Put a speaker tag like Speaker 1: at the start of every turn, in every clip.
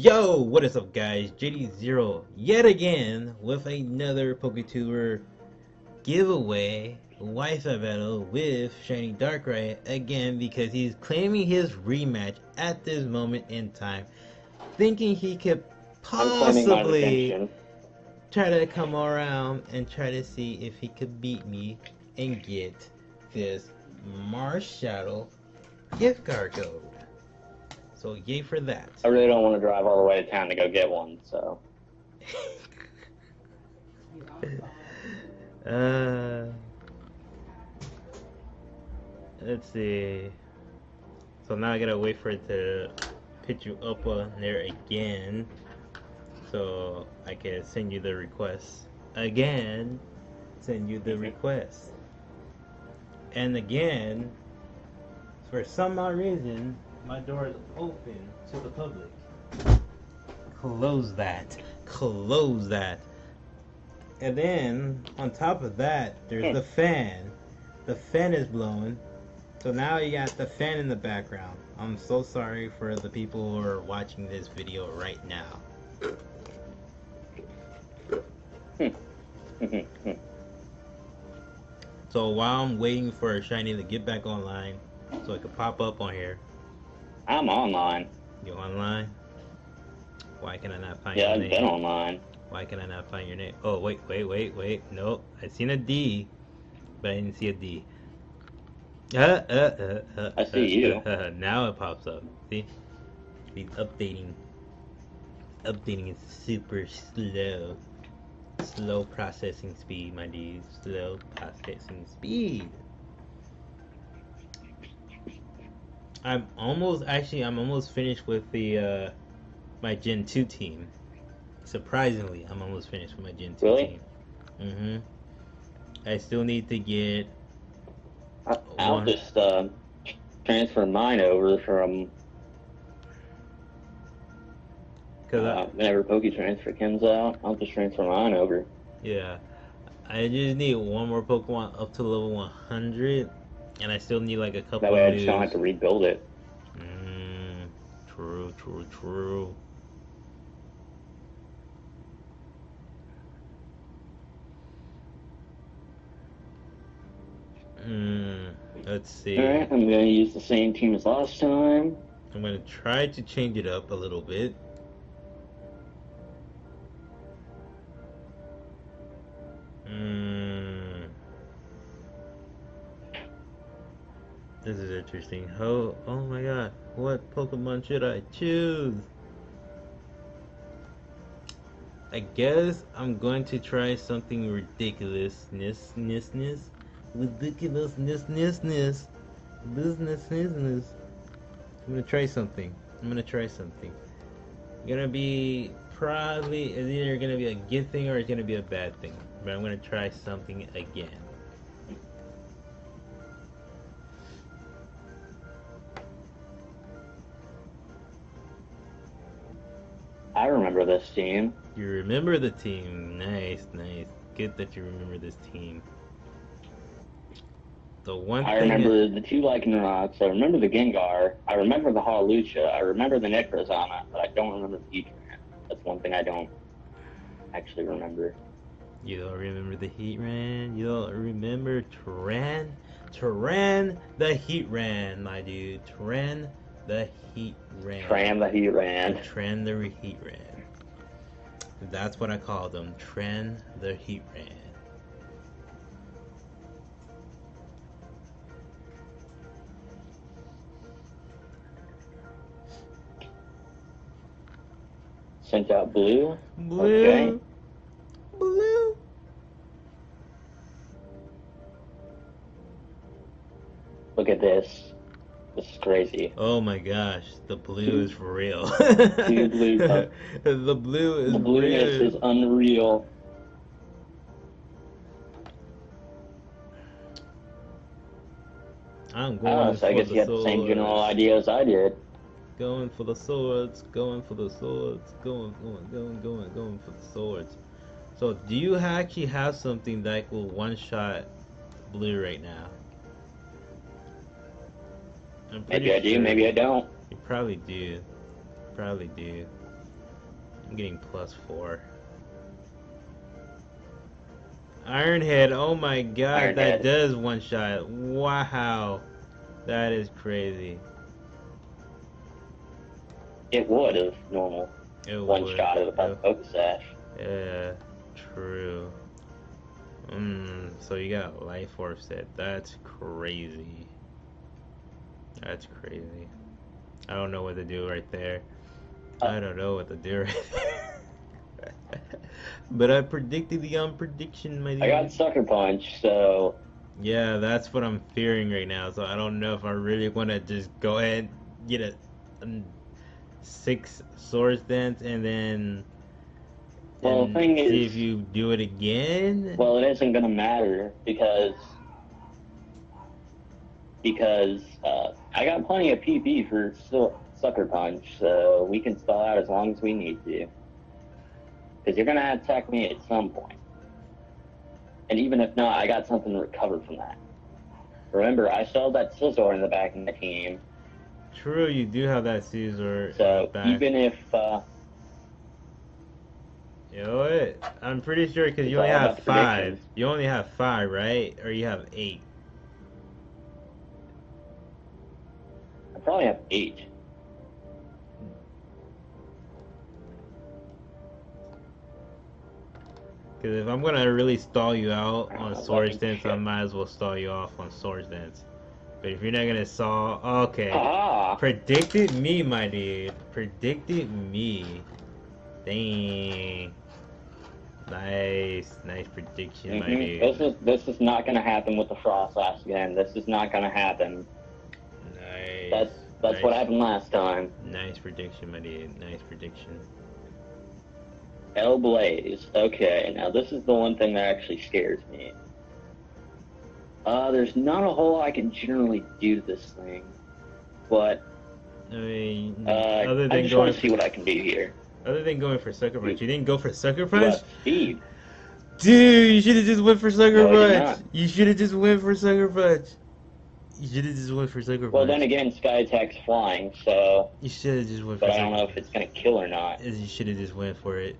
Speaker 1: Yo, what is up guys? JD0 yet again with another PokeTuber giveaway Wi-Fi battle with Shiny Darkrai again because he's claiming his rematch at this moment in time, thinking he could possibly try to come around and try to see if he could beat me and get this Marshadow gift card code. So yay for that.
Speaker 2: I really don't want to drive all the way to town to go get one, so.
Speaker 1: uh, let's see. So now I gotta wait for it to pitch you up on there again. So I can send you the request again. Send you the request. And again, for some odd reason, my door is open to the public. Close that. Close that. And then, on top of that, there's hmm. the fan. The fan is blowing. So now you got the fan in the background. I'm so sorry for the people who are watching this video right now. so while I'm waiting for Shiny to get back online, so it could pop up on here,
Speaker 2: I'm online.
Speaker 1: You online? Why can I not find
Speaker 2: yeah,
Speaker 1: your
Speaker 2: I've
Speaker 1: name?
Speaker 2: been online.
Speaker 1: Why can I not find your name? Oh, wait, wait, wait, wait. Nope. I seen a D, but I didn't see a D. Uh, uh, uh, uh,
Speaker 2: I see you.
Speaker 1: now it pops up. See? He's updating. Updating is super slow. Slow processing speed, my dude. Slow processing speed. I'm almost actually I'm almost finished with the uh my Gen 2 team. Surprisingly, I'm almost finished with my Gen 2
Speaker 2: Really?
Speaker 1: team. Mhm. I still need to get
Speaker 2: I- I'll
Speaker 1: One.
Speaker 2: just uh, transfer mine over from
Speaker 1: cuz
Speaker 2: uh, whenever Poke Transfer comes out. I'll just transfer mine over.
Speaker 1: yeah. I just need one more Pokemon up to level 100 and I still need like a couple
Speaker 2: That way I just don't have to rebuild it.
Speaker 1: Mm, true, true, true. Hmm. Let's see.
Speaker 2: Alright, I'm gonna use the same team as last time.
Speaker 1: I'm gonna try to change it up a little bit. This is interesting. Oh, oh my god. What Pokemon should I choose? I guess I'm going to try something ridiculousness, ness, ness, ridiculousness, ness, ness, business, ness. I'm gonna try something. I'm gonna try something. Gonna be probably it's either gonna be a good thing or it's gonna be a bad thing. But I'm gonna try something again.
Speaker 2: Remember this team.
Speaker 1: You remember the team. Nice, nice. Good that you remember this team. The one
Speaker 2: I remember the two Lycanrocs. I remember the Gengar. I remember the Hawlucha. I remember the Necrozama, but I don't remember the Heatran. That's one thing I don't actually remember.
Speaker 1: You don't remember the Heatran? You don't remember Turan? Turan the Heatran, my dude. Turan the Heat Ran.
Speaker 2: Tram the Heatran.
Speaker 1: Tran the Heatran. That's what I call them. Tran the Heat Ran.
Speaker 2: Sent out blue.
Speaker 1: Blue.
Speaker 2: Okay.
Speaker 1: Blue.
Speaker 2: Look at this. This is crazy.
Speaker 1: Oh my gosh, the blue is for real.
Speaker 2: Blue
Speaker 1: the blue is
Speaker 2: The blueness
Speaker 1: real.
Speaker 2: is unreal.
Speaker 1: I'm going
Speaker 2: Oh, so I guess
Speaker 1: the
Speaker 2: you have the same general idea as I did.
Speaker 1: Going for the swords, going for the swords, going, going, going, going, going for the swords. So, do you actually have something that will one shot blue right now?
Speaker 2: Maybe I do, maybe I don't.
Speaker 1: You probably do. Probably do. I'm getting plus four. Ironhead, oh my god, that
Speaker 2: Ironhead.
Speaker 1: does one shot. Wow. That is crazy.
Speaker 2: It would have normal
Speaker 1: It
Speaker 2: one
Speaker 1: would.
Speaker 2: shot of the focus sash.
Speaker 1: Yeah, true. Mm, so you got life orb set. That's crazy. That's crazy. I don't know what to do right there. I don't know what to do right there. but I predicted the unprediction, my
Speaker 2: I
Speaker 1: dude.
Speaker 2: got sucker punch, so
Speaker 1: Yeah, that's what I'm fearing right now. So I don't know if I really want to just go ahead and get a, um, six swords dance and then
Speaker 2: Well, the thing
Speaker 1: see
Speaker 2: is-
Speaker 1: if you do it again.
Speaker 2: well, it isn't gonna matter because because uh, I got plenty of PP for su- sucker punch, so we can stall out as long as we need to. Because you're gonna attack me at some point, and even if not, I got something to recover from that. Remember, I sold that Scizor in the back of the team,
Speaker 1: True, you do have that Scizor
Speaker 2: so
Speaker 1: back.
Speaker 2: even if uh,
Speaker 1: You know what? I'm pretty sure because you only have five. You only have five, right? Or you have eight.
Speaker 2: Probably have eight.
Speaker 1: Because if I'm gonna really stall you out on Swords Dance, I might as well stall you off on Swords Dance. But if you're not gonna saw, okay.
Speaker 2: Ah,
Speaker 1: Predicted me, my dude. Predicted me. Dang. Nice, nice prediction, my
Speaker 2: mhm.
Speaker 1: dude.
Speaker 2: this is this is not gonna happen with the Frostlass again. This is not gonna happen.
Speaker 1: Nice.
Speaker 2: That's that's
Speaker 1: nice,
Speaker 2: what happened last time.
Speaker 1: Nice prediction, my dude. Nice prediction.
Speaker 2: L Blaze. Okay, now this is the one thing that actually scares me. Uh, there's not a whole lot I can generally do to this thing, but
Speaker 1: I mean,
Speaker 2: uh,
Speaker 1: other
Speaker 2: I
Speaker 1: than
Speaker 2: just
Speaker 1: going,
Speaker 2: want to see what I can do here.
Speaker 1: other than going for sucker punch, you didn't go for sucker punch, dude. You should have just went for sucker
Speaker 2: No,
Speaker 1: punch. You should have just went for sucker punch. You should have just went for sucker
Speaker 2: Well, then again, Sky Attack's flying, so
Speaker 1: you should have just went for.
Speaker 2: but I don't know if it's gonna kill or not.
Speaker 1: You should have just went for it.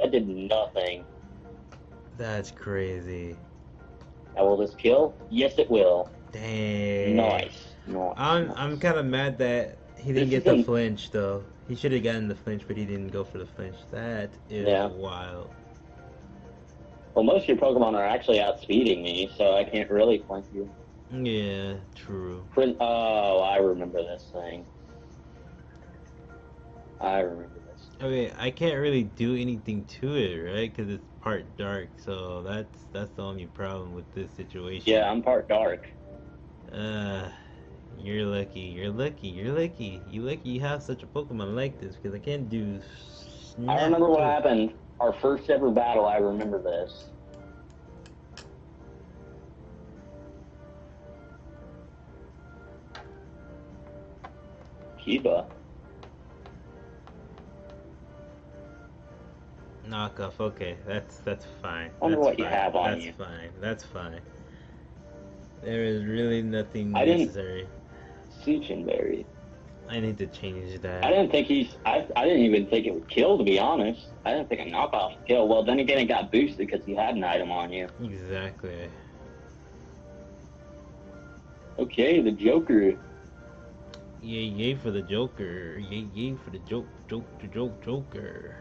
Speaker 2: That did nothing.
Speaker 1: That's crazy.
Speaker 2: Now will this kill? Yes, it will.
Speaker 1: Dang.
Speaker 2: Nice. Nice.
Speaker 1: I'm
Speaker 2: nice.
Speaker 1: I'm kind of mad that he didn't
Speaker 2: This
Speaker 1: get the flinch though. He should have gotten the flinch, but he didn't go for the flinch. That is
Speaker 2: Yeah.
Speaker 1: wild.
Speaker 2: Well, most of your Pokemon are actually outspeeding me, so I can't really point you.
Speaker 1: Yeah, true.
Speaker 2: Oh, I remember this thing. I remember this.
Speaker 1: I mean, I can't really do anything to it, right? Because it's part dark, so that's that's the only problem with this situation.
Speaker 2: Yeah, I'm part dark.
Speaker 1: Uh, you're lucky. You're lucky. You're lucky. You lucky you have such a Pokemon like this, because I can't do.
Speaker 2: I remember what happened. Our first ever battle, I remember this. Kiba.
Speaker 1: Knockoff. Okay, that's that's fine.
Speaker 2: Wonder
Speaker 1: that's
Speaker 2: what you
Speaker 1: fine.
Speaker 2: have on
Speaker 1: That's
Speaker 2: you.
Speaker 1: fine. That's fine. There is really nothing
Speaker 2: I didn't-
Speaker 1: necessary.
Speaker 2: Suchenberry.
Speaker 1: I need to change that.
Speaker 2: I didn't think he's. I, I didn't even think it would kill, to be honest. I didn't think a knockoff would kill. Well, then again, it got boosted because you had an item on you.
Speaker 1: Exactly.
Speaker 2: Okay, the Joker.
Speaker 1: Yay, yay for the Joker. Yay, yay for the joke, joke, joke, Joker.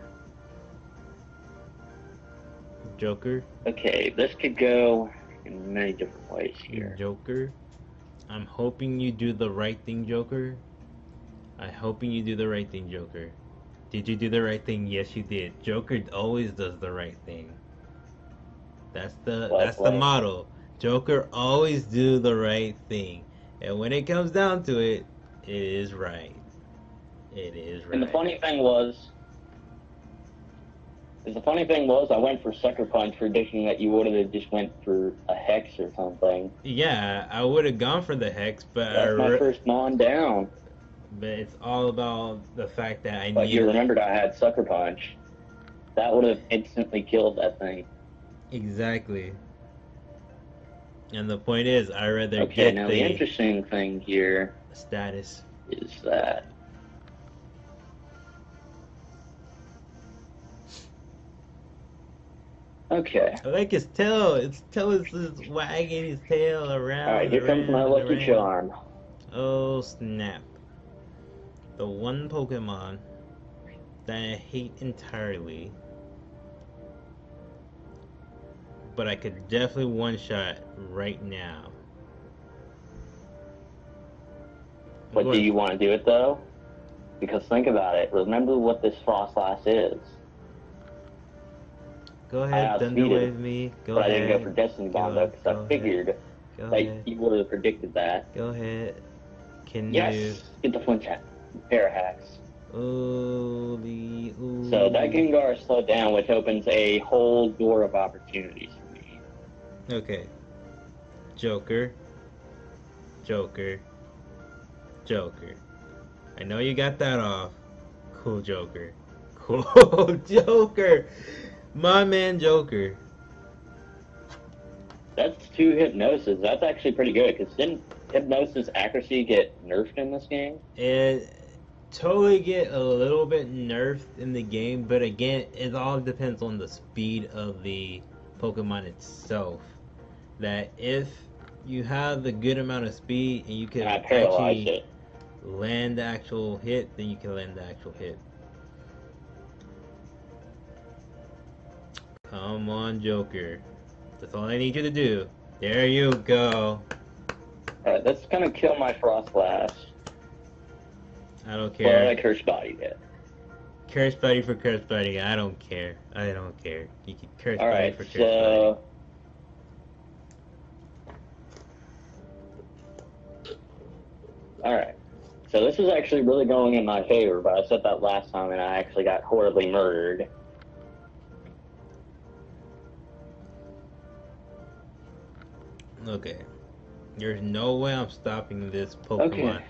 Speaker 1: Joker,
Speaker 2: Okay, this could go in many different ways here.
Speaker 1: Joker. I'm hoping you do the right thing, Joker. I'm hoping you do the right thing, Joker. Did you do the right thing? Yes, you did. Joker always does the right thing. That's the that's the motto. Joker always do the right thing, and when it comes down to it, it is right. It is right.
Speaker 2: And the funny thing was, is the funny thing was, I went for Sucker Punch, predicting that you would have just went for a Hex or something.
Speaker 1: Yeah, I would have gone for the hex, but I
Speaker 2: That's my
Speaker 1: re-
Speaker 2: first Mon down.
Speaker 1: but it's all about the fact that I
Speaker 2: But
Speaker 1: need
Speaker 2: you remembered I had Sucker Punch. That would have instantly killed that thing.
Speaker 1: exactly. And the point is, I rather
Speaker 2: Okay,
Speaker 1: get
Speaker 2: now
Speaker 1: the
Speaker 2: the interesting thing here
Speaker 1: status.
Speaker 2: is that Okay.
Speaker 1: I like his tail. Its tail is just wagging his tail around.
Speaker 2: Alright, here comes my lucky
Speaker 1: around.
Speaker 2: charm.
Speaker 1: Oh snap. The one Pokemon that I hate entirely. But I could definitely one shot right now.
Speaker 2: But do you want to do it though? Because think about it. Remember what this Frostlass is.
Speaker 1: Go ahead,
Speaker 2: outspeeded,
Speaker 1: Thunder me. Go
Speaker 2: but I didn't go for Destiny
Speaker 1: Bond
Speaker 2: though, because I
Speaker 1: ahead.
Speaker 2: figured
Speaker 1: Go
Speaker 2: that
Speaker 1: ahead.
Speaker 2: you would have predicted that.
Speaker 1: Go ahead. Can
Speaker 2: Yes, get the flinch hat. Pair of hacks.
Speaker 1: you? Holy. Ooh.
Speaker 2: So that Gengar is slowed down, which opens a whole door of opportunities for me.
Speaker 1: Okay. Joker. Joker. Joker. I know you got that off. Cool Joker. Cool Joker. My man Joker.
Speaker 2: That's two hypnosis. That's actually pretty good, because didn't hypnosis accuracy get nerfed in this game?
Speaker 1: It totally get a little bit nerfed in the game, but again, it all depends on the speed of the Pokemon itself. That if you have the good amount of speed and you can
Speaker 2: I
Speaker 1: actually
Speaker 2: it.
Speaker 1: Land the actual hit, then you can land the actual hit. Come on, Joker. That's all I need you to do. There you go.
Speaker 2: Alright, that's gonna kill my Frostlass.
Speaker 1: I don't care.
Speaker 2: I curse bodied it.
Speaker 1: Curse buddy for curse buddy. I don't care. I don't care. You can curse buddy
Speaker 2: Alright,
Speaker 1: for curse
Speaker 2: so. Alright. So this is actually really going in my favor, but I said that last time and I actually got horribly murdered.
Speaker 1: Okay. There's no way I'm stopping this Pokemon.
Speaker 2: Okay.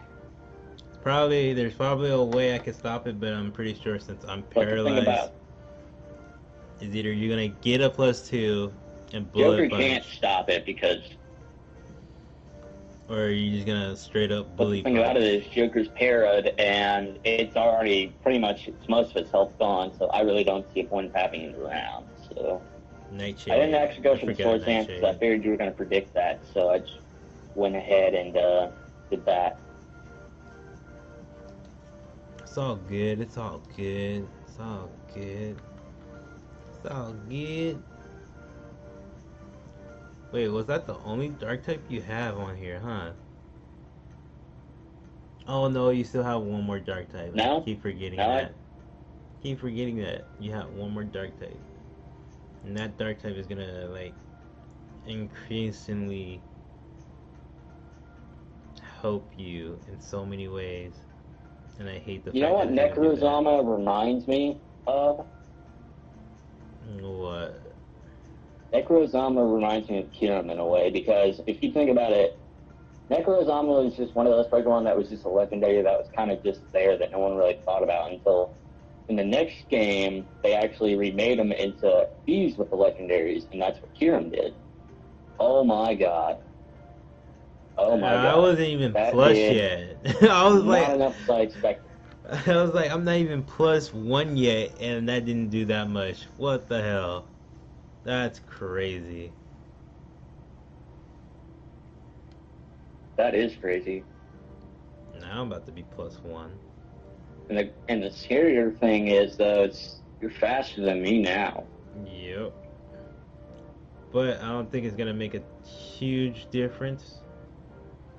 Speaker 1: Probably there's probably a way I can stop it, but I'm pretty sure since I'm
Speaker 2: But the thing
Speaker 1: paralyzed,
Speaker 2: about
Speaker 1: is either you're gonna get a plus two and bullet
Speaker 2: Joker
Speaker 1: punch,
Speaker 2: can't stop it because
Speaker 1: or are you're just gonna straight up
Speaker 2: But
Speaker 1: bully
Speaker 2: the thing about it is Joker's parried, and it's already pretty much it's most of its health gone. So I really don't see a point of having it around. So
Speaker 1: Nightshade.
Speaker 2: I didn't actually go
Speaker 1: I
Speaker 2: for the sword dance because I figured you were going to predict that. So I just went ahead and uh, did that.
Speaker 1: It's all good. It's all good. It's all good. It's all good. Wait, was that the only dark type you have on here, huh? Oh no, you still have one more dark type. I keep forgetting
Speaker 2: No, I-
Speaker 1: that. Keep forgetting that you have one more dark type, and that dark type is gonna like increasingly help you in so many ways. And I hate the
Speaker 2: You know what
Speaker 1: fact that it's gonna do.
Speaker 2: Necrozama reminds me of?
Speaker 1: What?
Speaker 2: Necrozama reminds me of Kyurem in a way because if you think about it, Necrozama is just one of those Pokemon that was just a legendary that was kind of just there that no one really thought about until in the next game they actually remade them into fused with the legendaries, and that's what Kyurem did. Oh my god. Oh my
Speaker 1: I
Speaker 2: god.
Speaker 1: I wasn't even
Speaker 2: That
Speaker 1: plus yet. I was
Speaker 2: Not
Speaker 1: like,
Speaker 2: enough as I expected.
Speaker 1: I was like, I'm not even plus one yet, and that didn't do that much. What the hell? That's crazy.
Speaker 2: That is crazy.
Speaker 1: Now I'm about to be plus one.
Speaker 2: And the and the scarier thing is though, it's you're faster than me now.
Speaker 1: Yep. But I don't think it's gonna make a huge difference.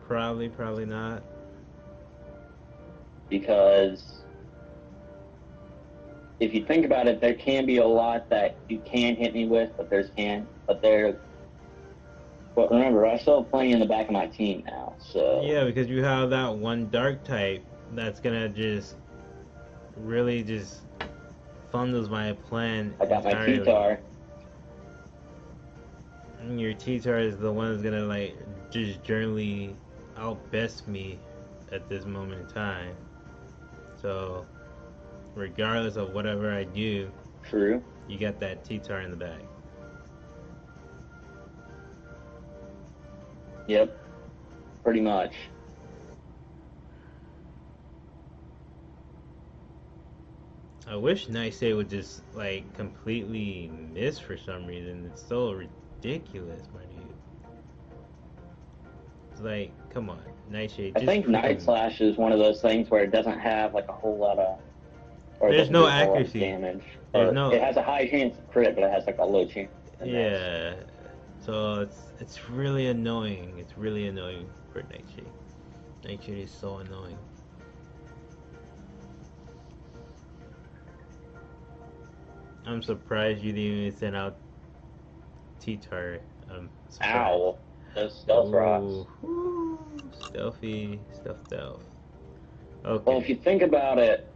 Speaker 1: Probably, probably not.
Speaker 2: because if you think about it, there can be a lot that you can hit me with, but there's can but there. But remember, I still have plenty in the back of my team now, so
Speaker 1: Yeah, because you have that one dark type that's gonna just really just fumbles my plan.
Speaker 2: I got my
Speaker 1: entirely.
Speaker 2: T-Tar.
Speaker 1: And Your T-Tar is the one that's gonna like just generally outbest me at this moment in time. So, regardless of whatever I do,
Speaker 2: True.
Speaker 1: you got that T-Tar in the bag.
Speaker 2: Yep. Pretty much.
Speaker 1: I wish Nightshade would just like completely miss for some reason. It's so ridiculous, my dude. It's like, come on, Nightshade.
Speaker 2: I think Night Slash is one of those things where it doesn't have like a whole lot of.
Speaker 1: There's no
Speaker 2: do a whole lot of
Speaker 1: accuracy.
Speaker 2: Damage.
Speaker 1: There's no-
Speaker 2: It has a high chance of crit, but it has like a low chance.
Speaker 1: Yeah. So it's it's really annoying. It's really annoying for Nightshade. Nightshade is so annoying. I'm surprised you didn't even send out T-Tar. Surprised.
Speaker 2: Ow. Those stealth rocks.
Speaker 1: Ooh. Stealthy, stealth, stealth.
Speaker 2: Well, if you think about it,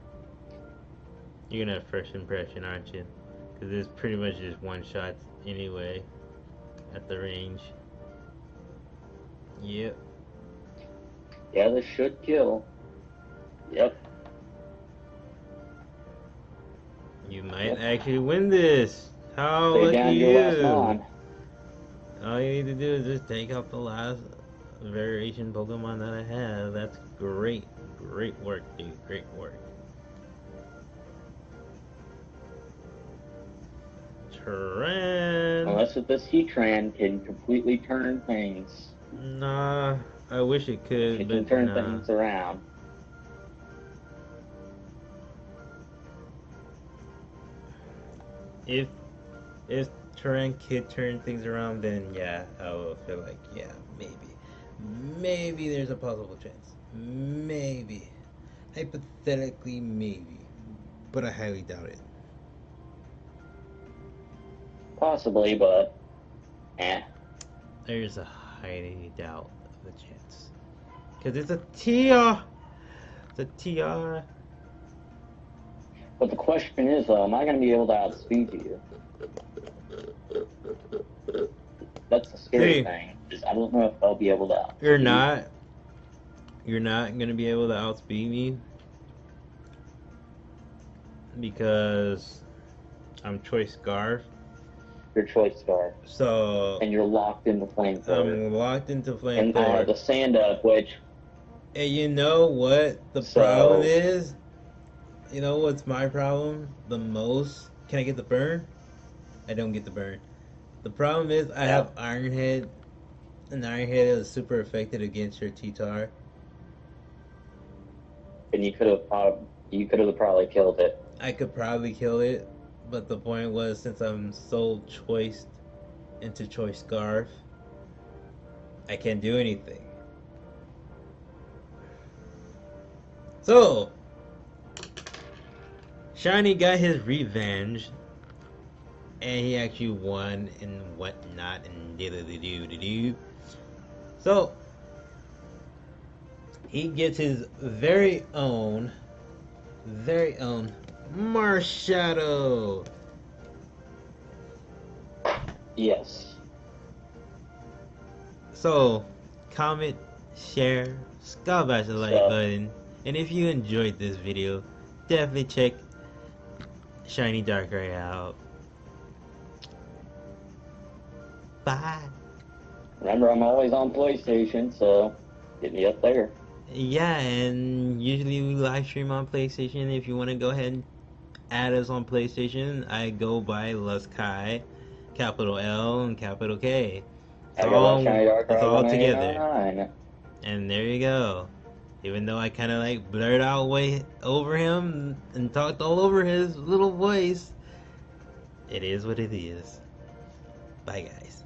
Speaker 1: you're gonna have first impression, aren't you? Because it's pretty much just one shot anyway at the range. Yep.
Speaker 2: yeah, this should kill. Yep.
Speaker 1: You might actually win this. How
Speaker 2: Stay
Speaker 1: lucky
Speaker 2: down your last
Speaker 1: you! All you need to do is just take out the last variation Pokemon that I have. That's great. Great work, dude. Great work. Tran.
Speaker 2: Unless if this Heatran can completely turn things.
Speaker 1: Nah, I wish it could,
Speaker 2: It can turn
Speaker 1: nah.
Speaker 2: things around.
Speaker 1: If if Turan could turn things around, then yeah, I will feel like yeah, maybe, maybe there's a possible chance, maybe, hypothetically maybe, but I highly doubt it.
Speaker 2: Possibly, but eh.
Speaker 1: There's a highly doubt of a chance, cause it's a TR, it's a TR.
Speaker 2: But the question is, though, am I going to be able to outspeed you? That's the scary
Speaker 1: Hey.
Speaker 2: thing. Is I don't know if I'll be able to. Outspeed
Speaker 1: You're
Speaker 2: you.
Speaker 1: not. You're not gonna be able to outspeed me because I'm choice scarf.
Speaker 2: Your choice scar,
Speaker 1: So
Speaker 2: and you're locked into flamethrower.
Speaker 1: I'm locked into
Speaker 2: and I have
Speaker 1: flamethrower.
Speaker 2: the sand up, which
Speaker 1: And you know what the
Speaker 2: So-
Speaker 1: problem is? You know what's my problem the most? Can I get the burn? I don't get the burn. The problem is I have Iron Head, and Iron Head is super effective against your T-Tar.
Speaker 2: and you could have prob- you could have probably killed it.
Speaker 1: I could probably kill it, but the point was since I'm so choiced into choice scarf, I can't do anything. So, Shiny got his revenge, and he actually won and whatnot and diddly doo doo doo. So, he gets his very own, very own Marshadow.
Speaker 2: Yes.
Speaker 1: So, comment, share, skybash the like
Speaker 2: So-
Speaker 1: button, and if you enjoyed this video, definitely check Shiny Darkrai out. Bye.
Speaker 2: Remember, I'm always on PlayStation, so get me up there.
Speaker 1: Yeah, and usually we live stream on PlayStation. If you want to go ahead and add us on PlayStation, I go by Luskai, capital L and capital K. It's all, it's all together. And there you go. Even though I kind of like blurred out way over him and talked all over his little voice, it is what it is. Bye, guys.